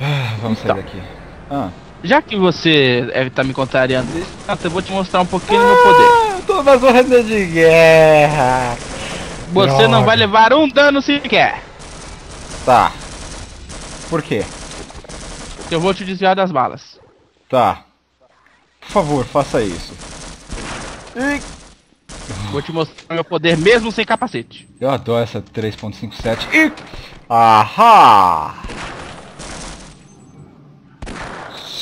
Ah, Vamos Então. sair daqui. Ah. Já que você é, tá me contrariando, eu vou te mostrar um pouquinho do meu poder. Ah, eu tô na zona de guerra. Você não droga. vai levar um dano sequer. Tá. Por quê? Eu vou te desviar das balas. Tá. Por favor, faça isso. Ih, Vou te mostrar meu poder mesmo sem capacete. Eu adoro essa 3.57. Ih! Ahá!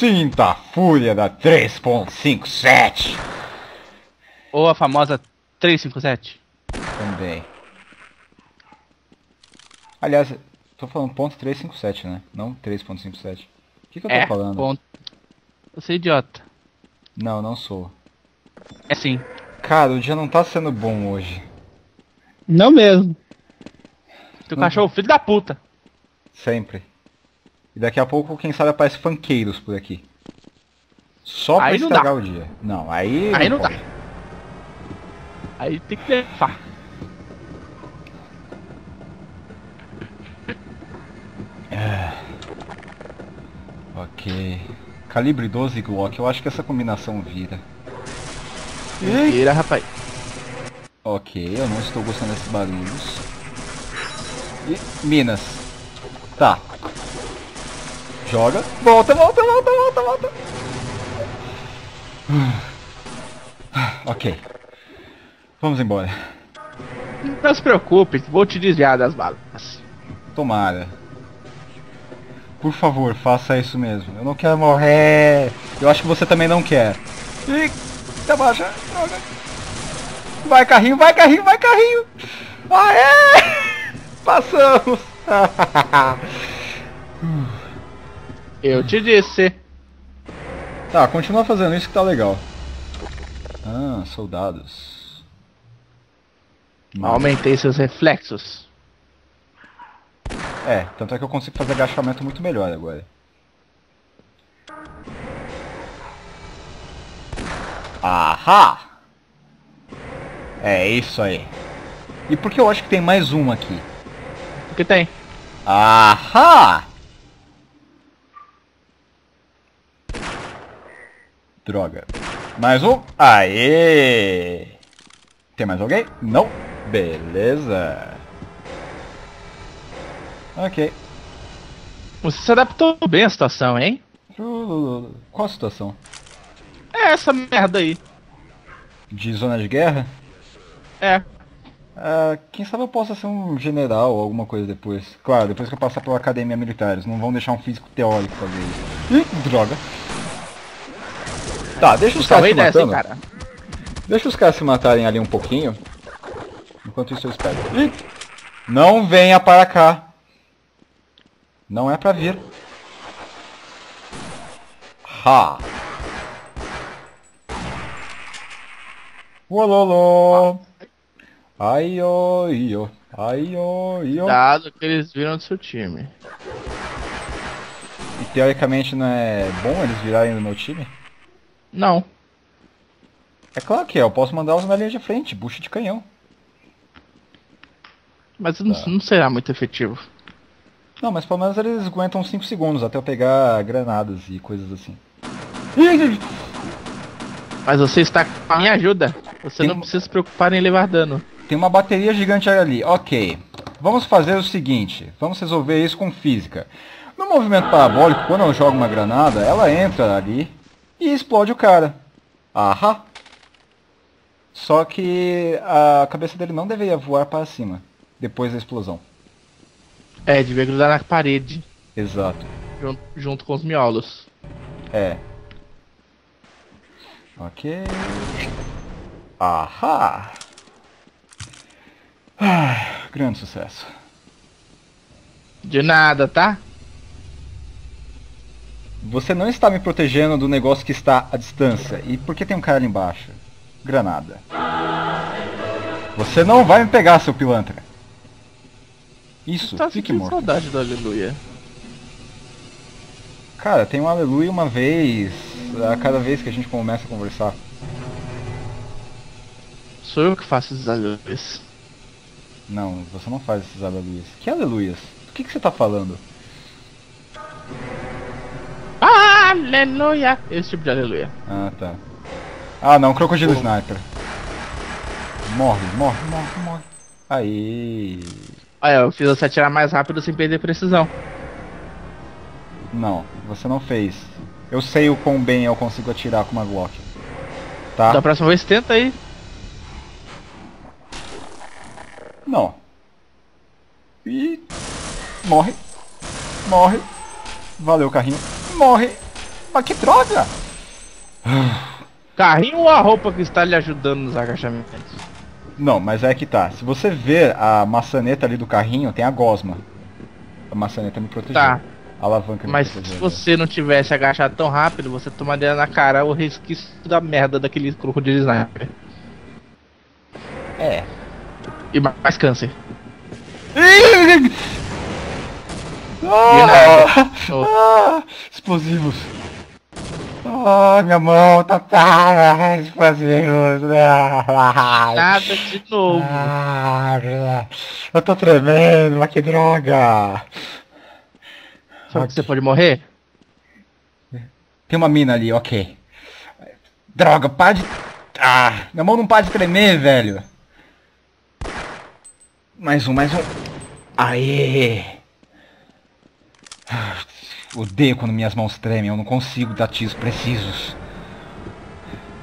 Sinta a fúria da 3.57 Ou a famosa 357. também. Aliás, tô falando ponto .357, né? Não 3.57. O que, que eu tô É, falando? ponto. Você é idiota. Não, não sou. É sim. Cara, o dia não tá sendo bom hoje. Não mesmo. Teu Uhum. cachorro filho da puta. Sempre. E daqui a pouco, quem sabe, aparece funkeiros por aqui. Só pra Aí não estragar o dia. Não, aí. Aí não pode. dá. Aí tem que levar. Ok. Calibre 12 e Glock, eu acho que essa combinação vira. Mentira, rapaz. Ok, eu não estou gostando desses barulhos. E Minas. Tá. Joga. Volta, volta, volta, volta, volta. Ok. Vamos embora. Não se preocupe, vou te desviar das balas. Tomara. Por favor, faça isso mesmo. Eu não quero morrer. Eu acho que você também não quer. Ih, abaixa. Droga. Vai carrinho, vai carrinho, vai carrinho. Aê! Passamos. Eu te disse. tá, continua fazendo isso que tá legal. Ah, soldados. Aumentei seus reflexos. É, tanto é que eu consigo fazer agachamento muito melhor agora. Ahá! É isso aí. E por que eu acho que tem mais um aqui? O que tem? Ahá! Droga. Mais um. Aê! Tem mais alguém? Não. Beleza. Ok. Você se adaptou bem à situação, hein? Qual a situação? É essa merda aí. De zona de guerra? É. Ah, quem sabe eu possa ser um general ou alguma coisa depois. Claro, depois que eu passar pela academia militar. Eles não vão deixar um físico teórico fazer isso. Ih, droga. Tá, deixa os caras Talvez se dessa, matando. cara. Deixa os caras se matarem ali um pouquinho. Enquanto isso eu espero. Ih, não venha para cá. Não é pra vir. Ha. Uololô. Ai, ó, io. Ai, ó, io. Dado que eles viram do seu time. E teoricamente não é bom eles virarem do meu time? Não. É claro que é, eu posso mandá-los na linha de frente, bucha de canhão. Mas não, Tá. não será muito efetivo. Não, mas pelo menos eles aguentam 5 segundos até eu pegar granadas e coisas assim. Mas você está com a minha ajuda. Você Tem não precisa se preocupar em levar dano. Tem uma bateria gigante ali. Ok. Vamos fazer o seguinte. Vamos resolver isso com física. No movimento parabólico, quando eu jogo uma granada, ela entra ali e explode o cara. Ahá. Só que a cabeça dele não deveria voar para cima. Depois da explosão. É, devia grudar na parede. Exato. Junto, junto com os miolos. É. Ok. Ahá. Ah, grande sucesso. De nada, tá? Você não está me protegendo do negócio que está à distância. E por que tem um cara ali embaixo? Granada. Você não vai me pegar, seu pilantra. Isso, Tá fique morto. saudade do Aleluia. Cara, tem um aleluia uma vez, a cada vez que a gente começa a conversar. Sou eu que faço esses aleluias. Não, você não faz esses aleluias. Que aleluias? Do que, que você tá falando? Aleluia. Esse tipo de aleluia. Ah, tá. Ah, não, crocodilo sniper. Morre, morre, morre, morre. Aí. Olha, eu fiz você atirar mais rápido sem perder precisão. Não, você não fez. Eu sei o quão bem eu consigo atirar com uma Glock. Tá? Da próxima vez tenta aí. Não. E. Morre. Morre. Valeu, carrinho. Morre. Mas que droga! Carrinho ou a roupa que está lhe ajudando nos agachamentos? Não, mas é que tá. Se você ver a maçaneta ali do carrinho, tem a gosma. A maçaneta me protegeu. Tá. A alavanca me Mas se protegeu. você não tivesse agachado tão rápido, você tomaria na cara o resquício da merda daquele crocodilo sniper. É. E mais câncer. Ah! Oh. Ah! Explosivos. Ah, minha mão tá. Ah, Nada de novo. ah, eu tô tremendo, mas que droga. Sabe que você pode morrer? Tem uma mina ali, ok. Droga, para de. Ah, minha mão não para de tremer, velho. Mais um, mais um. Aê! Odeio quando minhas mãos tremem, eu não consigo dar tiros precisos.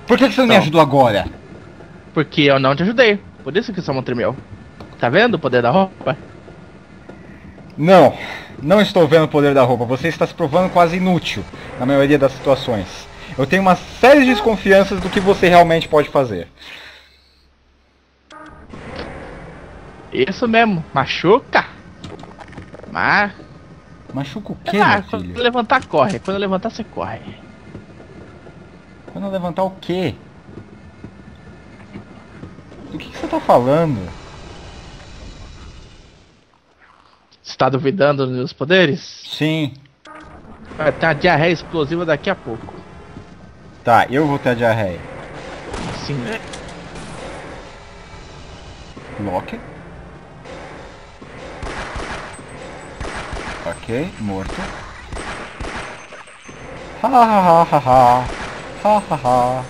Por que, que você não me Então. ajudou agora? Porque eu não te ajudei. Por isso que sua mão tremeu. Tá vendo o poder da roupa? Não, não estou vendo o poder da roupa. Você está se provando quase inútil na maioria das situações. Eu tenho uma série de desconfianças do que você realmente pode fazer. Isso mesmo. Machuca. Mas. Machuca o quê, ah, quando filho? levantar, corre. Quando levantar, você corre. Quando levantar o quê? Do que, que você tá falando? Você tá duvidando dos meus poderes? Sim. Vai ter uma diarreia explosiva daqui a pouco. Tá, eu vou ter a diarreia. Sim. Locker. Ok, morto. Ha ha ha ha ha. Ha ha ha.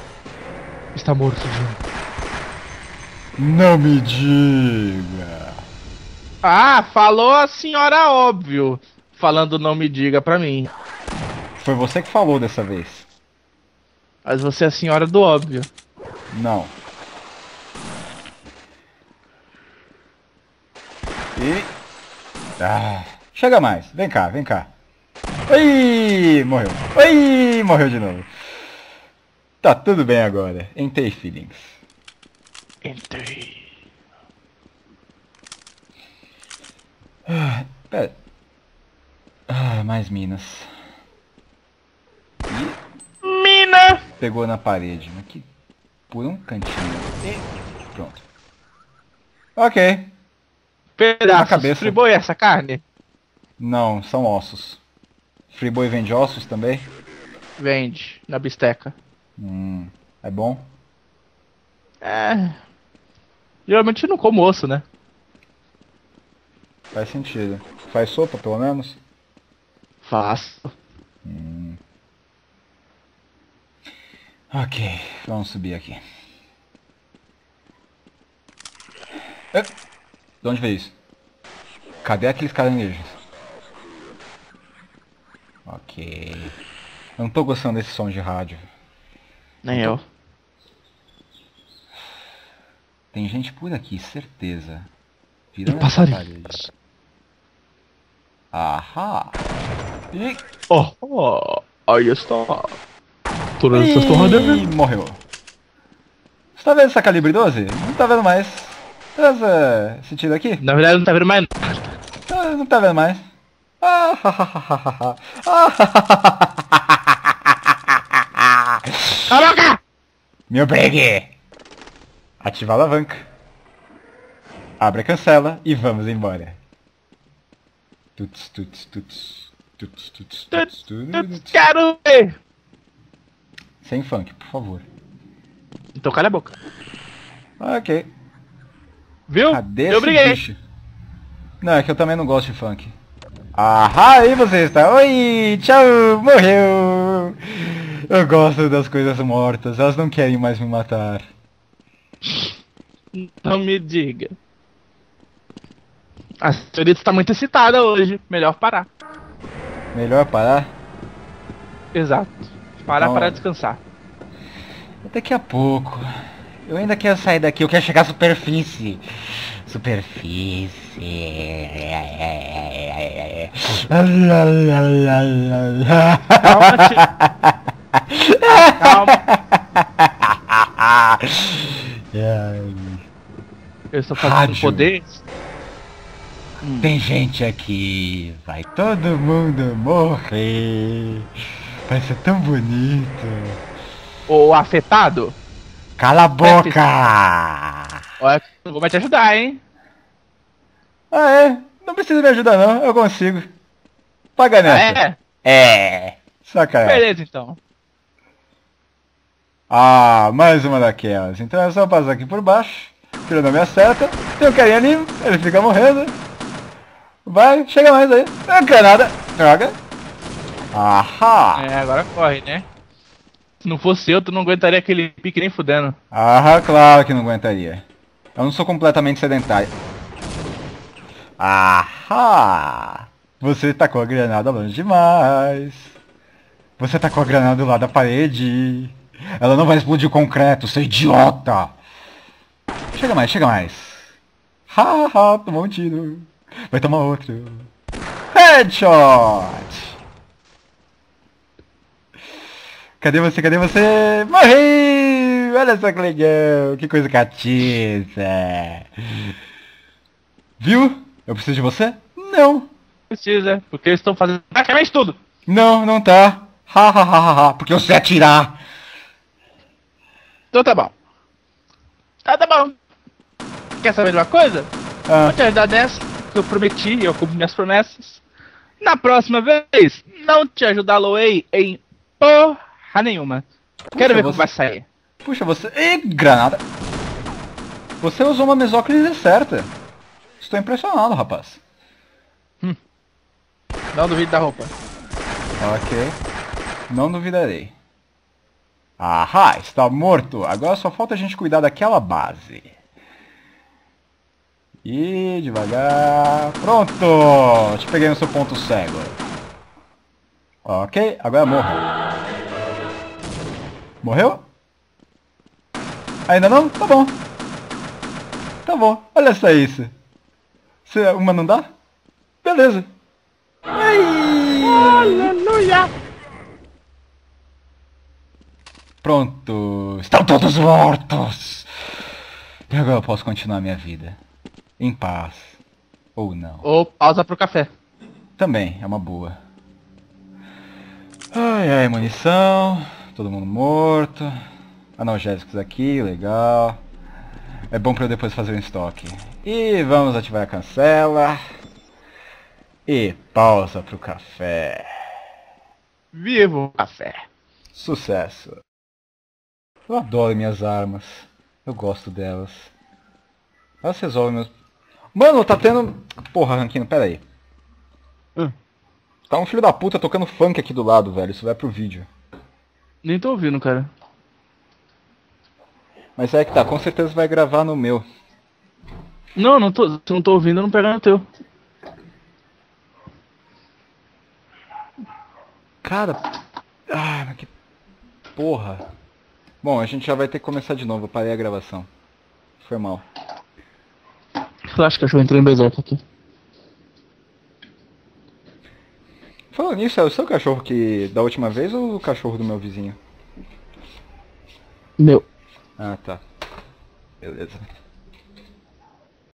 Está morto, Jim. Não me diga. Ah, falou a senhora óbvio. Falando não me diga pra mim. Foi você que falou dessa vez. Mas você é a senhora do óbvio. Não. E. Ah, chega mais. Vem cá, vem cá. Ai, morreu. Ai, morreu de novo. Tá tudo bem agora. Entei feelings. Entrei. Pera. Ah, mais minas. Mina! Pegou na parede. Mas que. Por um cantinho. Pronto. Ok. Pedaço. Na cabeça. Friboi essa carne? Não, são ossos. Friboi vende ossos também? Vende. Na bisteca. Hum. É bom? É. Geralmente eu não como osso, né? Faz sentido. Faz sopa, pelo menos? Faço. Ok, vamos subir aqui. É, De onde veio isso? Cadê aqueles caranguejos? Ok. Eu não tô gostando desse som de rádio. Nem eu. Tem gente por aqui, certeza. Virando essa Passarinho. Ahá! Ih, Oh, oh, aí está. Todas essas torradas. Ih, morreu. Você tá vendo essa calibre 12? Não tá vendo mais. Tá vendo essa- esse tiro aqui? Na verdade não tá vendo mais nada. Ah, Não tá vendo mais. Cala a boca! Meu bregue! Ativa a alavanca. Abre a cancela e vamos embora. Tuts, tuts, tuts. Tuts, tuts, tuts, tuts. Quero ver! Sem funk, por favor. Então cala a boca. Ok. Viu? Cadê eu briguei. bicho? Não, é que eu também não gosto de funk. Ah, aí você está. Oi, tchau, morreu. Eu gosto das coisas mortas, elas não querem mais me matar. Não me diga. A senhorita está muito excitada hoje. Melhor parar. Melhor parar? Exato. Parar Não. para descansar. Daqui a pouco. Eu ainda quero sair daqui, eu quero chegar à superfície. Superfície. Calma. Eu estou fazendo Rádio. poderes. Tem gente aqui. Vai todo mundo morrer. Vai ser tão bonito. O afetado. Cala a boca! Olha, vou te ajudar, hein? Ah, é? Não precisa me ajudar não, eu consigo. Paga Ah, nessa. é? É. Sacanagem. Beleza, então. Ah, mais uma daquelas. Então é só passar aqui por baixo. Tirando a minha seta. Tem um carinha ali, ele fica morrendo. Vai, chega mais aí. Não quer nada. Droga. Ahá. É, agora corre, né? Se não fosse eu, tu não aguentaria aquele pique nem fudendo. Ah, claro que não aguentaria. Eu não sou completamente sedentário. Ahá! Você tacou a granada longe demais. Você tacou a granada do lado da parede. Ela não vai explodir o concreto, seu idiota! Chega mais, chega mais. Haha, tomou um tiro. Vai tomar outro. Headshot! Cadê você? Cadê você? Morri! Olha só que legal! Que coisa catiça! Viu? Eu preciso de você? Não! Precisa, porque eles estão fazendo praticamente tudo. Não, não tá! Ha ha ha ha ha! Porque eu sei atirar! Então tá bom. Tá, tá bom. Quer saber de uma coisa? Ah, Vou te ajudar nessa, que eu prometi, eu cumpro minhas promessas. Na próxima vez, não te ajudar, Loei, em porra nenhuma. Quero ver como você- vai sair. puxa, você... Ih, granada! Você usou uma mesóclise certa. Estou impressionado, rapaz. Não duvide da roupa. Ok. Não duvidarei. Ahá, está morto. Agora só falta a gente cuidar daquela base. E devagar. Pronto! Te peguei no seu ponto cego. Ok, agora morra. Morreu? Ainda não? Tá bom. Tá bom. Olha só isso. Se uma não dá? Beleza. Ai! Aleluia! Pronto, estão todos mortos. E agora eu posso continuar minha vida. Em paz. Ou não. Ou pausa pro café. Também, é uma boa. Ai ai, munição. Todo mundo morto. Analgésicos aqui, legal. É bom pra eu depois fazer um estoque. E vamos ativar a cancela. E pausa pro café. Vivo o café. Sucesso. Eu adoro minhas armas. Eu gosto delas. Elas resolvem meus... Mano, tá tendo... Porra, Ranquino, pera aí. Hum. Tá um filho da puta tocando funk aqui do lado, velho. Isso vai pro vídeo. Nem tô ouvindo, cara. Mas é que tá, com certeza vai gravar no meu. Não, não tô, se não tô ouvindo, não pega no teu. Cara... Ah, mas que... Porra. Bom, a gente já vai ter que começar de novo. Eu parei a gravação. Foi mal. Relaxa, que cachorro entrou em berserk aqui. Falando nisso, é o seu cachorro que... Da última vez ou o cachorro do meu vizinho? Meu. Ah, tá. Beleza.